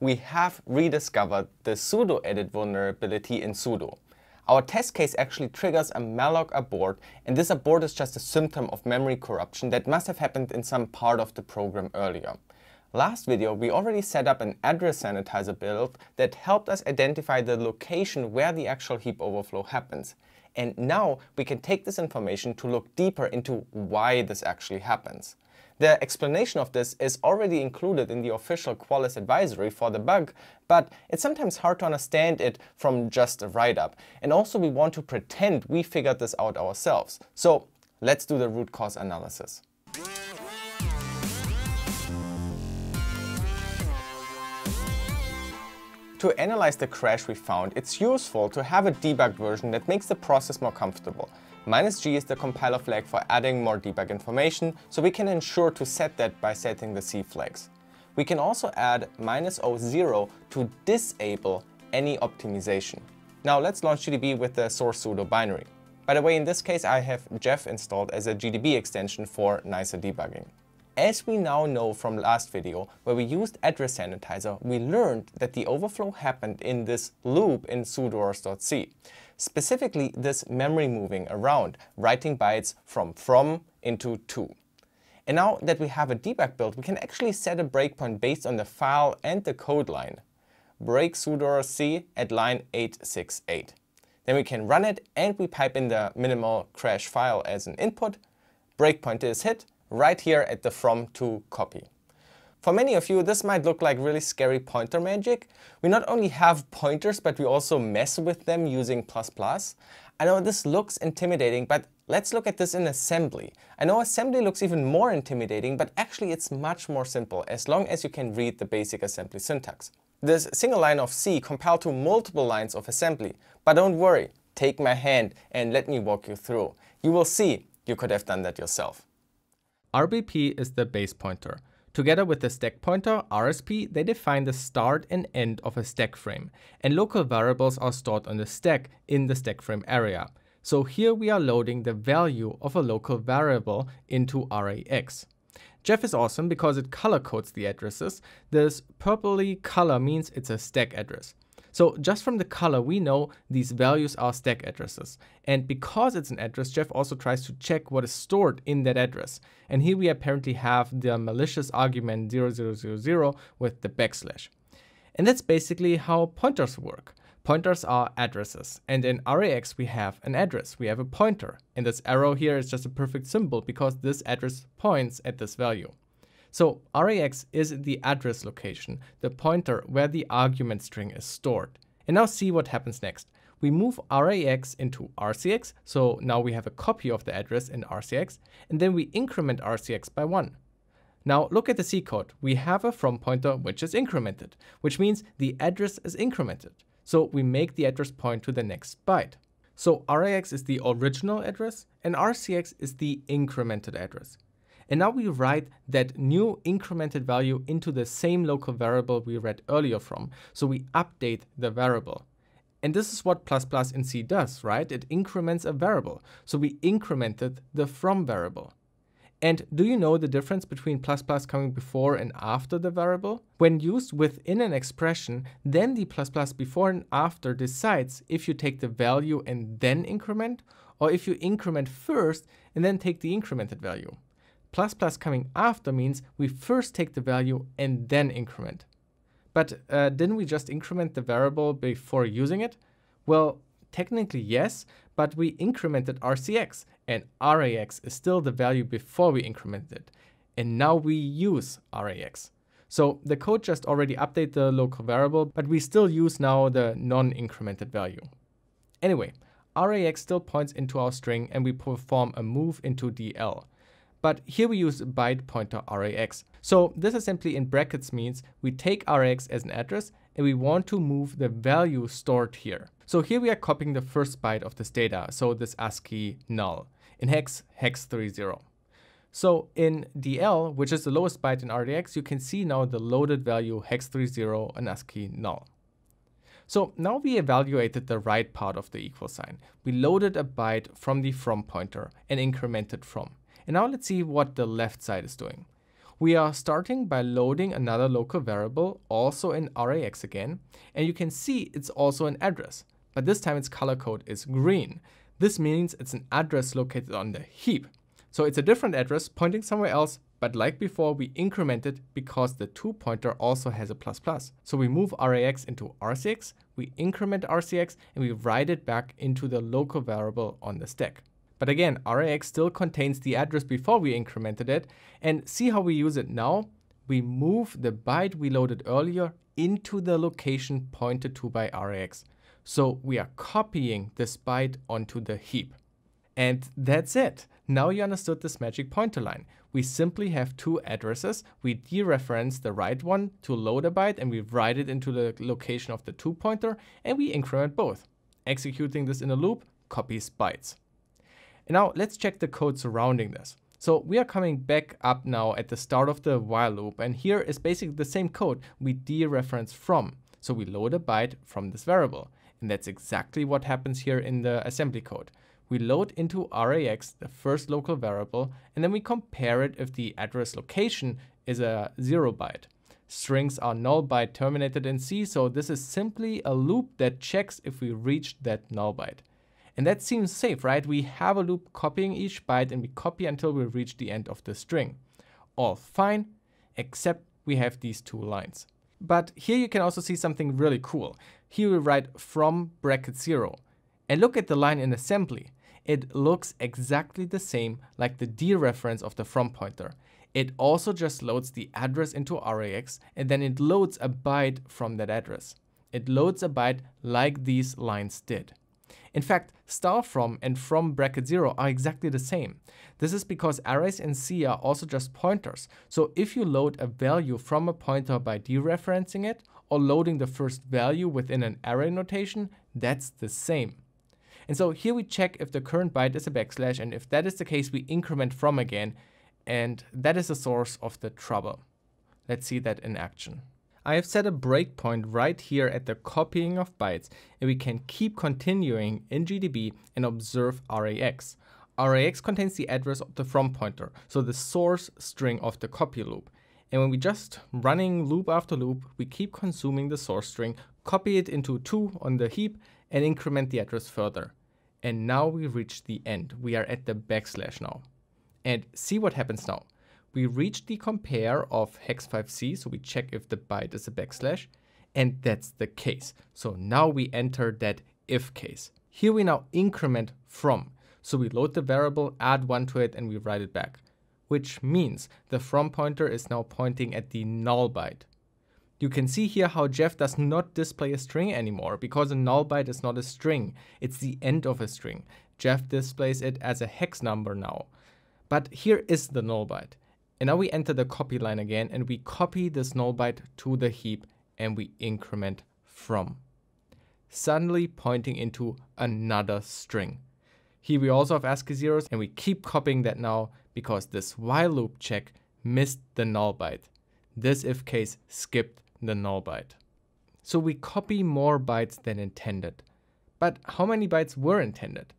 we have rediscovered the sudo edit vulnerability in sudo. Our test case actually triggers a malloc abort, and this abort is just a symptom of memory corruption that must have happened in some part of the program earlier. Last video, we already set up an address sanitizer build that helped us identify the location where the actual heap overflow happens. And now we can take this information to look deeper into why this actually happens. The explanation of this is already included in the official Qualys advisory for the bug, but it's sometimes hard to understand it from just a write-up. And also we want to pretend we figured this out ourselves. So let's do the root cause analysis. To analyze the crash we found, it's useful to have a debugged version that makes the process more comfortable. Minus G is the compiler flag for adding more debug information, so we can ensure to set that by setting the C flags. We can also add minus O0 to disable any optimization. Now let's launch GDB with the source sudo binary. By the way, in this case I have GEF installed as a GDB extension for nicer debugging. As we now know from last video, where we used address sanitizer, we learned that the overflow happened in this loop in sudoers.c. Specifically, this memory moving around, writing bytes from from into to. And now that we have a debug build, we can actually set a breakpoint based on the file and the code line. Break sudoers.c at line 868. Then we can run it and we pipe in the minimal crash file as an input. Breakpoint is hit right here at the from to copy. For many of you, this might look like really scary pointer magic. We not only have pointers, but we also mess with them using plus plus. I know this looks intimidating, but let's look at this in assembly. I know assembly looks even more intimidating, but actually it's much more simple as long as you can read the basic assembly syntax. This single line of C compiled to multiple lines of assembly. But don't worry, take my hand and let me walk you through. You will see you could have done that yourself. RBP is the base pointer. Together with the stack pointer, RSP, they define the start and end of a stack frame, and local variables are stored on the stack in the stack frame area. So here we are loading the value of a local variable into RAX. GEF is awesome because it color codes the addresses. This purpley color means it's a stack address. So just from the color, we know these values are stack addresses. And because it's an address, GEF also tries to check what is stored in that address. And here we apparently have the malicious argument 0000 with the backslash. And that's basically how pointers work. Pointers are addresses, and in RAX we have an address, we have a pointer, and this arrow here is just a perfect symbol because this address points at this value. So RAX is the address location, the pointer where the argument string is stored. And now see what happens next. We move RAX into RCX, so now we have a copy of the address in RCX, and then we increment RCX by 1. Now look at the C code. We have a from pointer which is incremented, which means the address is incremented. So we make the address point to the next byte. So RAX is the original address and RCX is the incremented address. And now we write that new incremented value into the same local variable we read earlier from. So we update the variable. And this is what plus plus in C does, right? It increments a variable. So we incremented the from variable. And do you know the difference between plus plus coming before and after the variable? When used within an expression, then the plus plus before and after decides if you take the value and then increment, or if you increment first and then take the incremented value. Plus plus coming after means we first take the value and then increment. But uh, didn't we just increment the variable before using it? Well, technically yes, but we incremented RCX and RAX is still the value before we incremented it. And now we use RAX. So the code just already update the local variable, but we still use now the non-incremented value. Anyway, RAX still points into our string and we perform a move into DL. But here we use byte pointer RAX. So this essentially in brackets means we take RAX as an address and we want to move the value stored here. So here we are copying the first byte of this data, so this ASCII null. In hex, hex 30. So in DL, which is the lowest byte in RAX, you can see now the loaded value hex 30 and ASCII null. So now we evaluated the right part of the equal sign. We loaded a byte from the from pointer and incremented from. And now let's see what the left side is doing. We are starting by loading another local variable, also in RAX again, and you can see it's also an address, but this time its color code is green. This means it's an address located on the heap. So it's a different address pointing somewhere else, but like before, we increment it because the to pointer also has a plus plus. So we move RAX into RCX, we increment RCX, and we write it back into the local variable on the stack. But again, RAX still contains the address before we incremented it. And see how we use it now? We move the byte we loaded earlier into the location pointed to by RAX. So we are copying this byte onto the heap. And that's it. Now you understood this magic pointer line. We simply have two addresses. We dereference the right one to load a byte and we write it into the location of the to pointer and we increment both. Executing this in a loop copies bytes. And now let's check the code surrounding this. So we are coming back up now at the start of the while loop and here is basically the same code we dereference from. So we load a byte from this variable and that's exactly what happens here in the assembly code we load into RAX the first local variable, and then we compare it if the address location is a zero byte. Strings are null byte terminated in C, so this is simply a loop that checks if we reached that null byte. And that seems safe, right? We have a loop copying each byte and we copy until we reach the end of the string. All fine, except we have these two lines. But here you can also see something really cool. Here we write from bracket zero. And look at the line in assembly it looks exactly the same like the dereference of the from pointer. It also just loads the address into RAX and then it loads a byte from that address. It loads a byte like these lines did. In fact, star from and from bracket zero are exactly the same. This is because arrays in C are also just pointers. So if you load a value from a pointer by dereferencing it or loading the first value within an array notation, that's the same. And so here we check if the current byte is a backslash, and if that is the case, we increment from again, and that is the source of the trouble. Let's see that in action. I have set a breakpoint right here at the copying of bytes, and we can keep continuing in GDB and observe RAX. RAX contains the address of the from pointer, so the source string of the copy loop. And when we just running loop after loop, we keep consuming the source string, copy it into to on the heap, and increment the address further. And now we reach the end. We are at the backslash now. And see what happens now. We reach the compare of hex5c, so we check if the byte is a backslash, and that's the case. So now we enter that if case. Here we now increment from. So we load the variable, add one to it, and we write it back. Which means the from pointer is now pointing at the null byte. You can see here how GEF does not display a string anymore because a null byte is not a string, it's the end of a string. GEF displays it as a hex number now. But here is the null byte. And now we enter the copy line again and we copy this null byte to the heap and we increment from. Suddenly pointing into another string. Here we also have ASCII zeros and we keep copying that now because this while loop check missed the null byte. This if case skipped the null byte. So we copy more bytes than intended. But how many bytes were intended?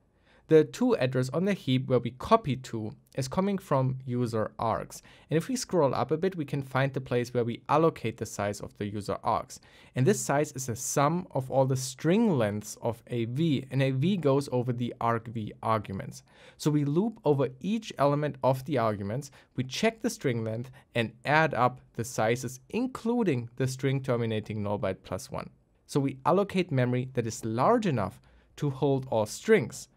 The to address on the heap where we copy to is coming from user args. And if we scroll up a bit, we can find the place where we allocate the size of the user args. And this size is the sum of all the string lengths of a v, and a v goes over the argv arguments. So we loop over each element of the arguments, we check the string length, and add up the sizes, including the string terminating null byte plus one. So we allocate memory that is large enough to hold all strings,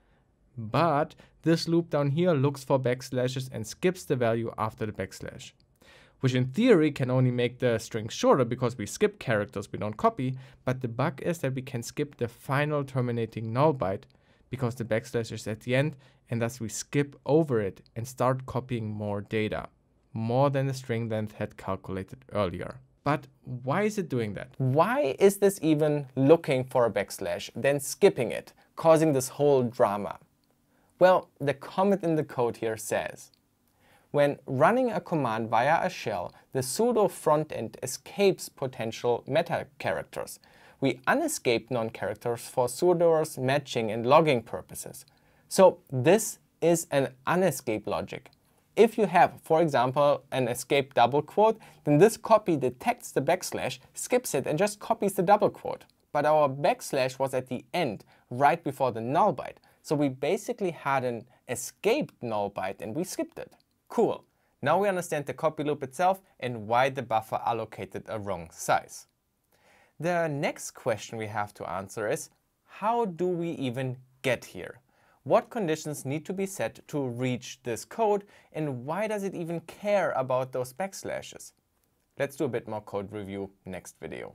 but this loop down here looks for backslashes and skips the value after the backslash. Which in theory can only make the string shorter because we skip characters we don't copy, but the bug is that we can skip the final terminating null byte because the backslash is at the end and thus we skip over it and start copying more data, more than the string length had calculated earlier. But why is it doing that? Why is this even looking for a backslash, then skipping it, causing this whole drama? Well, the comment in the code here says, when running a command via a shell, the sudo frontend escapes potential meta characters. We unescape non-characters for sudoers matching and logging purposes. So this is an unescape logic. If you have, for example, an escape double quote, then this copy detects the backslash, skips it, and just copies the double quote. But our backslash was at the end, right before the null byte. So we basically had an escaped null byte and we skipped it. Cool. Now we understand the copy loop itself and why the buffer allocated a wrong size. The next question we have to answer is, how do we even get here? What conditions need to be set to reach this code and why does it even care about those backslashes? Let's do a bit more code review next video.